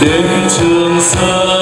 đêm trường sơn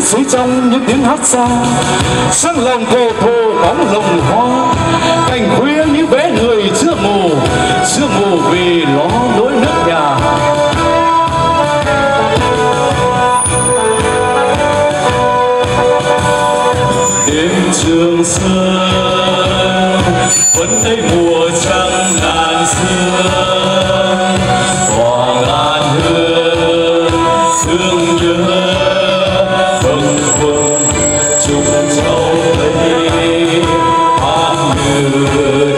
sĩ trong những tiếng hát xa. Sáng lòng cổ thô bóng lồng hoa, cảnh khuya như bé người chưa mù chưa mù vì lo nỗi nước nhà. Đêm trường sơn, vẫn thấy mùa trăng ngàn xưa. Tỏa ngàn hương, thương nhớ